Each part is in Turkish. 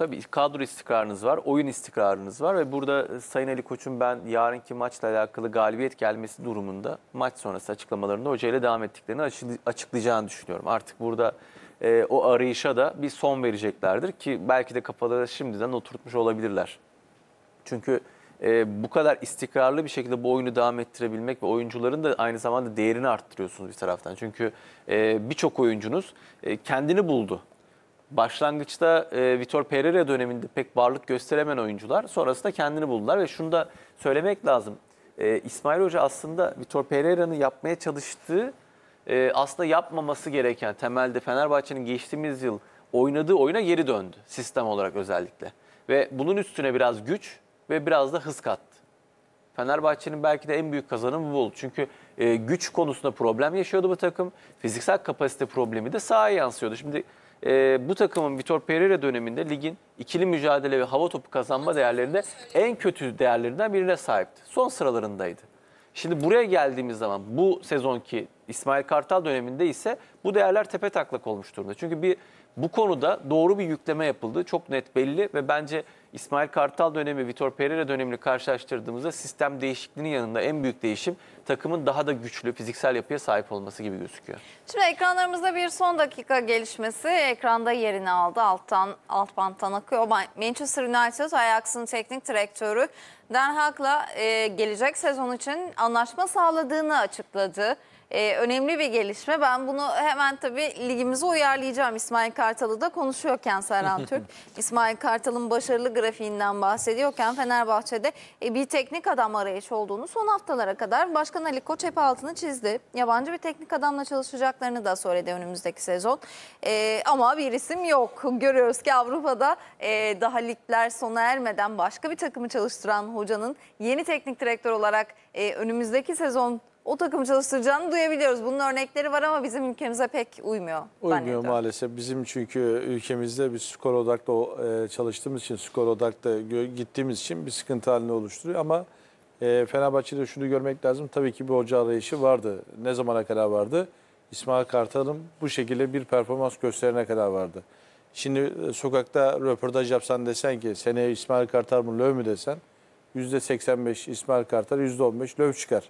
Tabii kadro istikrarınız var, oyun istikrarınız var ve burada e, Sayın Ali Koç'un ben yarınki maçla alakalı galibiyet gelmesi durumunda maç sonrası açıklamalarında hocayla devam ettiklerini açıklayacağını düşünüyorum. Artık burada e, o arayışa da bir son vereceklerdir ki belki de kafaları şimdiden oturtmuş olabilirler. Çünkü e, bu kadar istikrarlı bir şekilde bu oyunu devam ettirebilmek ve oyuncuların da aynı zamanda değerini arttırıyorsunuz bir taraftan. Çünkü e, birçok oyuncunuz e, kendini buldu. Başlangıçta e, Vitor Pereira döneminde pek varlık gösteremeyen oyuncular sonrasında kendini buldular ve şunu da söylemek lazım. E, İsmail Hoca aslında Vitor Pereira'nın yapmaya çalıştığı e, aslında yapmaması gereken temelde Fenerbahçe'nin geçtiğimiz yıl oynadığı oyuna geri döndü sistem olarak özellikle. Ve bunun üstüne biraz güç ve biraz da hız kattı. Fenerbahçe'nin belki de en büyük kazanımı bu oldu. Çünkü e, güç konusunda problem yaşıyordu bu takım. Fiziksel kapasite problemi de sahaya yansıyordu. Şimdi e, bu takımın Vitor Pereira döneminde ligin ikili mücadele ve hava topu kazanma değerlerinde en kötü değerlerinden birine sahipti. Son sıralarındaydı. Şimdi buraya geldiğimiz zaman bu sezonki İsmail Kartal döneminde ise bu değerler tepe taklak olmuş durumda. Çünkü bir bu konuda doğru bir yükleme yapıldı. Çok net belli ve bence İsmail Kartal dönemi, Vitor Pereira dönemini karşılaştırdığımızda sistem değişikliğinin yanında en büyük değişim takımın daha da güçlü fiziksel yapıya sahip olması gibi gözüküyor. Şimdi ekranlarımızda bir son dakika gelişmesi ekranda yerini aldı. Alttan alt banttan akıyor. Manchester United Ajax'ın teknik direktörü Den Hag'la e, gelecek sezon için anlaşma sağladığını açıkladı. E, önemli bir gelişme. Ben bunu hemen tabii ligimize uyarlayacağım. İsmail Kartal'ı da konuşuyorken Serhan Türk. İsmail Kartal'ın başarılı grafiğinden bahsediyorken Fenerbahçe'de e, bir teknik adam arayışı olduğunu son haftalara kadar Başkan Ali Koç hep altını çizdi. Yabancı bir teknik adamla çalışacaklarını da söyledi önümüzdeki sezon. E, ama bir isim yok. Görüyoruz ki Avrupa'da e, daha ligler sona ermeden başka bir takımı çalıştıran hocanın yeni teknik direktör olarak e, önümüzdeki sezon o takımı çalıştıracağını duyabiliyoruz. Bunun örnekleri var ama bizim ülkemize pek uymuyor. Uymuyor maalesef. Bizim çünkü ülkemizde bir skor odaklı e, çalıştığımız için, skor odaklı gittiğimiz için bir sıkıntı halini oluşturuyor. Ama e, Fenerbahçe'de şunu görmek lazım. Tabii ki bir hoca arayışı vardı. Ne zamana kadar vardı? İsmail Kartal'ın bu şekilde bir performans gösterene kadar vardı. Şimdi e, sokakta röportaj yapsan desen ki seneye İsmail Kartal mı Löw mü desen %85 İsmail Kartal %15 Löw çıkar.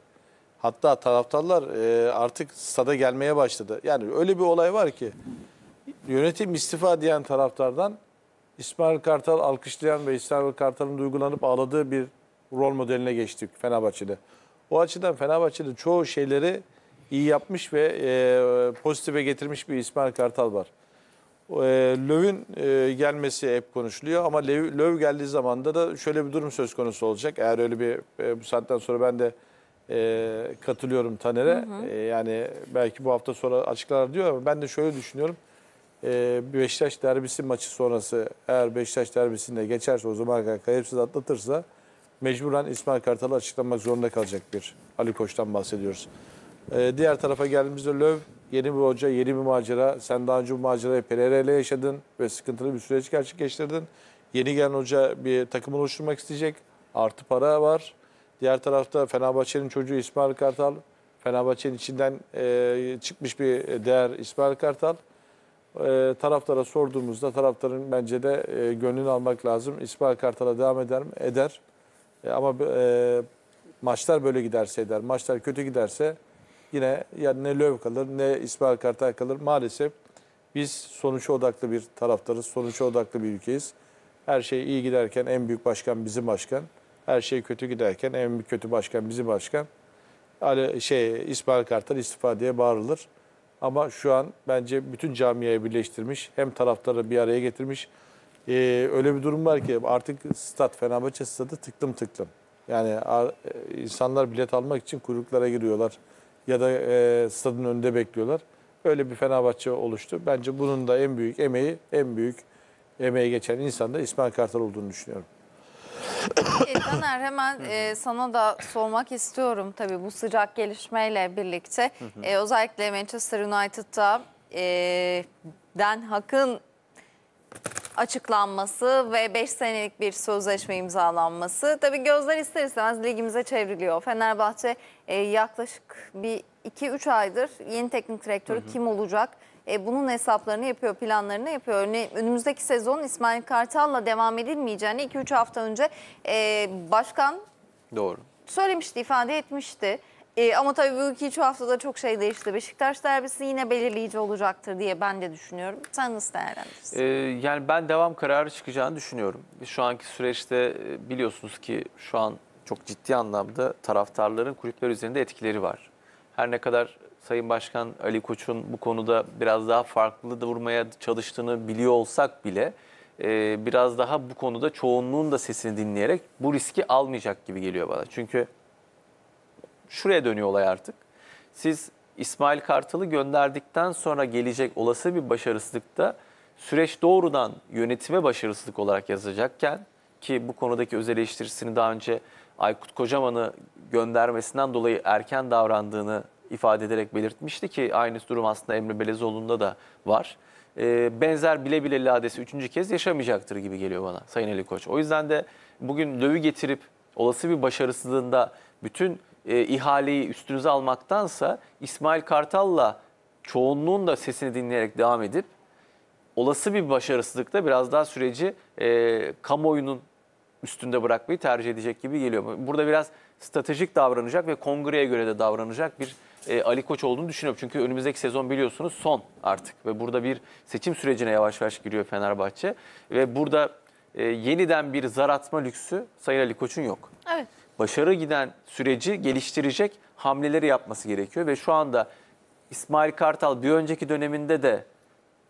Hatta taraftarlar e, artık stada gelmeye başladı. Yani öyle bir olay var ki yönetim istifa diyen taraftardan İsmail Kartal alkışlayan ve İsmail Kartal'ın duygulanıp ağladığı bir rol modeline geçtik Fenerbahçe'de. O açıdan Fenerbahçe'de çoğu şeyleri iyi yapmış ve e, pozitife getirmiş bir İsmail Kartal var. E, Löw'ün e, gelmesi hep konuşuluyor ama Löw, Löw geldiği zaman da şöyle bir durum söz konusu olacak. Eğer öyle bir e, bu saatten sonra ben de e, katılıyorum Taner'e. E, yani belki bu hafta sonra açıklar diyor ama ben de şöyle düşünüyorum. E, Beşiktaş derbisi maçı sonrası eğer Beşiktaş derbisinde geçerse o zaman kadar kayıpsız atlatırsa mecburen İsmail Kartal'ı açıklamak zorunda kalacak bir Ali Koç'tan bahsediyoruz. E, diğer tarafa geldiğimizde Löw yeni bir hoca, yeni bir macera. Sen daha önce bu macerayı ile yaşadın ve sıkıntılı bir süreç gerçekleştirdin. Yeni gelen hoca bir takım oluşturmak isteyecek. Artı para var. Diğer tarafta Fenerbahçe'nin çocuğu İsmail Kartal. Fenerbahçe'nin içinden e, çıkmış bir değer İsmail Kartal. E, taraftara sorduğumuzda taraftarın bence de e, gönlünü almak lazım. İsmail Kartal'a devam eder mi? Eder. E, ama e, maçlar böyle giderse eder. Maçlar kötü giderse yine ya ne Löw kalır ne İsmail Kartal kalır. Maalesef biz sonuç odaklı bir taraftarız. Sonuç odaklı bir ülkeyiz. Her şey iyi giderken en büyük başkan bizim başkan. Her şey kötü giderken en büyük kötü başkan bizim başkan. Ali, şey İsmail Kartal istifa diye bağırılır. Ama şu an bence bütün camiayı birleştirmiş. Hem taraftarı bir araya getirmiş. Ee, öyle bir durum var ki artık stat Fenerbahçe stadı tıklım tıklım. Yani a- e, insanlar bilet almak için kuyruklara giriyorlar. Ya da e, stadın önünde bekliyorlar. Öyle bir Fenerbahçe oluştu. Bence bunun da en büyük emeği, en büyük emeği geçen insan da İsmail Kartal olduğunu düşünüyorum. Peki, Taner hemen e, sana da sormak istiyorum tabii bu sıcak gelişmeyle birlikte. E, özellikle Manchester United'da e, Den Haag'ın açıklanması ve 5 senelik bir sözleşme imzalanması. Tabii gözler ister istemez ligimize çevriliyor. Fenerbahçe e, yaklaşık bir 2-3 aydır yeni teknik direktörü kim olacak e, bunun hesaplarını yapıyor, planlarını yapıyor. Örneğin önümüzdeki sezon İsmail Kartal'la devam edilmeyeceğini 2-3 hafta önce e, başkan Doğru. söylemişti, ifade etmişti. E, ama tabii bu iki üç haftada çok şey değişti. Beşiktaş derbisi yine belirleyici olacaktır diye ben de düşünüyorum. Sen nasıl değerlendirirsin? Ee, yani ben devam kararı çıkacağını düşünüyorum. Şu anki süreçte e, biliyorsunuz ki şu an çok ciddi anlamda taraftarların kulüpler üzerinde etkileri var. Her ne kadar Sayın Başkan Ali Koç'un bu konuda biraz daha farklı durmaya çalıştığını biliyor olsak bile e, biraz daha bu konuda çoğunluğun da sesini dinleyerek bu riski almayacak gibi geliyor bana. Çünkü şuraya dönüyor olay artık. Siz İsmail Kartal'ı gönderdikten sonra gelecek olası bir başarısızlıkta süreç doğrudan yönetime başarısızlık olarak yazacakken ki bu konudaki özel eleştirisini daha önce Aykut Kocaman'ı göndermesinden dolayı erken davrandığını ifade ederek belirtmişti ki aynı durum aslında Emre Belezoğlu'nda da var. Ee, benzer bile bile ladesi üçüncü kez yaşamayacaktır gibi geliyor bana Sayın Ali Koç. O yüzden de bugün Löw'ü getirip olası bir başarısızlığında bütün e, ihaleyi üstünüze almaktansa İsmail Kartal'la çoğunluğun da sesini dinleyerek devam edip olası bir başarısızlıkta biraz daha süreci e, kamuoyunun üstünde bırakmayı tercih edecek gibi geliyor. Burada biraz stratejik davranacak ve kongreye göre de davranacak bir e, Ali Koç olduğunu düşünüyorum. Çünkü önümüzdeki sezon biliyorsunuz son artık ve burada bir seçim sürecine yavaş yavaş giriyor Fenerbahçe ve burada e, yeniden bir zar atma lüksü Sayın Ali Koç'un yok Evet. Başarı giden süreci geliştirecek hamleleri yapması gerekiyor ve şu anda İsmail Kartal bir önceki döneminde de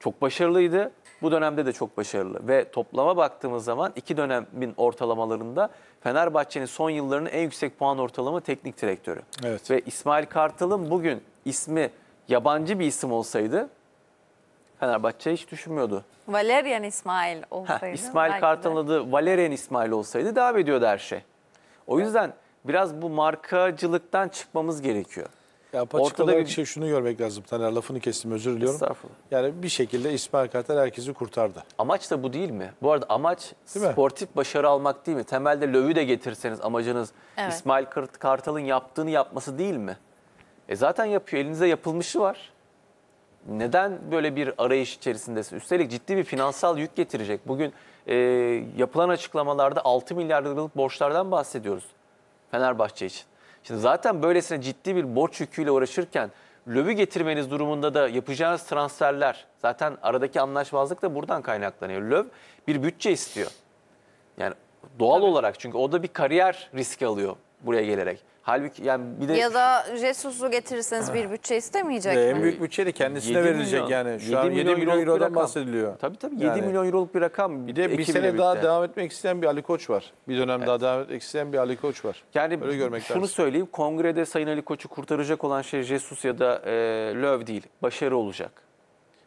çok başarılıydı. Bu dönemde de çok başarılı ve toplama baktığımız zaman iki dönemin ortalamalarında Fenerbahçe'nin son yıllarının en yüksek puan ortalama teknik direktörü. Evet. Ve İsmail Kartal'ın bugün ismi yabancı bir isim olsaydı Fenerbahçe hiç düşünmüyordu. Valerian İsmail olsaydı. Heh, İsmail. Kartal'ın adı Valerian İsmail olsaydı devam ediyordu her şey. O yüzden biraz bu markacılıktan çıkmamız gerekiyor. Ya Ortada olarak bir- şey şunu görmek lazım. Taner lafını kestim özür diliyorum. Estağfurullah. Yani bir şekilde İsmail Kartal herkesi kurtardı. Amaç da bu değil mi? Bu arada amaç Değil mi? sportif başarı almak değil mi? Temelde Löw'ü de getirseniz amacınız Evet. İsmail Kart- Kartal'ın yaptığını yapması değil mi? E zaten yapıyor. Elinizde yapılmışı var. Neden böyle bir arayış içerisindesin? Üstelik ciddi bir finansal yük getirecek. Bugün e, yapılan açıklamalarda 6 milyar liralık borçlardan bahsediyoruz Fenerbahçe için. Şimdi zaten böylesine ciddi bir borç yüküyle uğraşırken Löw'ü getirmeniz durumunda da yapacağınız transferler zaten aradaki anlaşmazlık da buradan kaynaklanıyor. Löw bir bütçe istiyor. Yani doğal olarak çünkü o da bir kariyer riski alıyor buraya gelerek. Halbuki yani bir de Ya da Jesus'u getirirseniz bir bütçe istemeyecek mi? en büyük bütçe de kendisine 7 verilecek milyon. yani. Şu 7 an 7 milyon eurodan rakam. bahsediliyor. tabii tabii 7 Yani milyon euroluk bir rakam. Bir de bir sene daha birlikte. devam etmek isteyen bir Ali Koç var. Bir dönem daha devam etmek isteyen bir Ali Koç var. Yani Öyle görmek şunu lazım. söyleyeyim. Kongrede Sayın Ali Koç'u kurtaracak olan şey Jesus ya da e, Löw değil. Başarı olacak.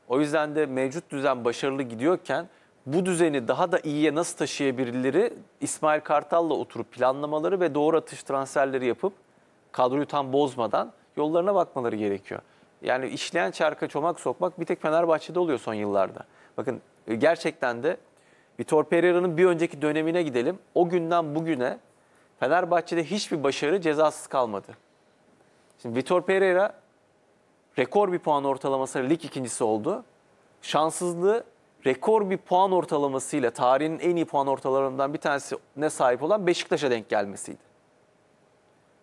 O yüzden de mevcut düzen başarılı gidiyorken bu düzeni daha da iyiye nasıl taşıyabilirleri İsmail Kartal'la oturup planlamaları ve doğru atış transferleri yapıp kadroyu tam bozmadan yollarına bakmaları gerekiyor. Yani işleyen çarka çomak sokmak bir tek Fenerbahçe'de oluyor son yıllarda. Bakın e, gerçekten de Vitor Pereira'nın bir önceki dönemine gidelim. O günden bugüne Fenerbahçe'de hiçbir başarı cezasız kalmadı. Şimdi Vitor Pereira rekor bir puan ortalamasıyla lig ikincisi oldu. Şanssızlığı rekor bir puan ortalamasıyla tarihin en iyi puan ortalamalarından bir tanesi ne sahip olan Beşiktaş'a denk gelmesiydi.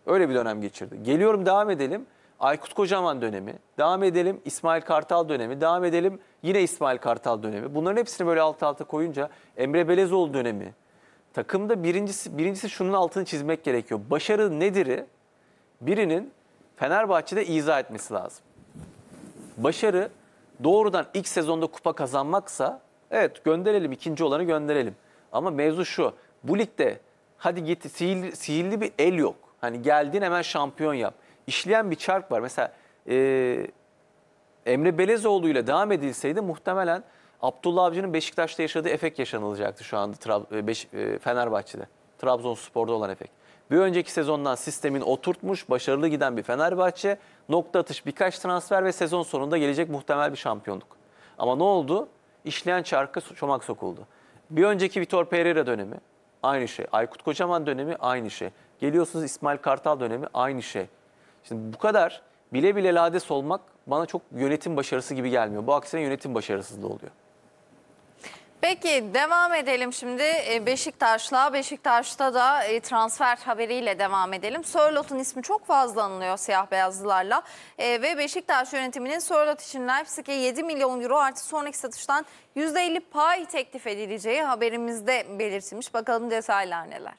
Öyle bir dönem geçirdi. Geliyorum devam edelim. Aykut Kocaman dönemi, devam edelim İsmail Kartal dönemi, devam edelim yine İsmail Kartal dönemi. Bunların hepsini böyle alt alta koyunca Emre Belezoğlu dönemi. Takımda birincisi, birincisi şunun altını çizmek gerekiyor. Başarı nedir'i birinin Fenerbahçe'de izah etmesi lazım. Başarı doğrudan ilk sezonda kupa kazanmaksa evet gönderelim ikinci olanı gönderelim. Ama mevzu şu bu ligde hadi git sihirli, sihirli bir el yok. Hani geldin hemen şampiyon yap. İşleyen bir çark var. Mesela e, Emre Belezoğlu ile devam edilseydi muhtemelen Abdullah Avcı'nın Beşiktaş'ta yaşadığı efekt yaşanılacaktı şu anda Trab- Beş- Fenerbahçe'de. Trabzonspor'da olan efekt. Bir önceki sezondan sistemin oturtmuş, başarılı giden bir Fenerbahçe, nokta atış birkaç transfer ve sezon sonunda gelecek muhtemel bir şampiyonluk. Ama ne oldu? İşleyen çarka çomak sokuldu. Bir önceki Vitor Pereira dönemi aynı şey. Aykut Kocaman dönemi aynı şey. Geliyorsunuz İsmail Kartal dönemi aynı şey. Şimdi bu kadar bile bile lades olmak bana çok yönetim başarısı gibi gelmiyor. Bu aksine yönetim başarısızlığı oluyor. Peki devam edelim şimdi E, Beşiktaş'la. Beşiktaş'ta da e, transfer haberiyle devam edelim. Sörlot'un ismi çok fazla anılıyor siyah beyazlılarla. E, ve Beşiktaş yönetiminin Sörlot için Leipzig'e 7 milyon euro artı sonraki satıştan %50 pay teklif edileceği haberimizde belirtilmiş. Bakalım detaylar neler.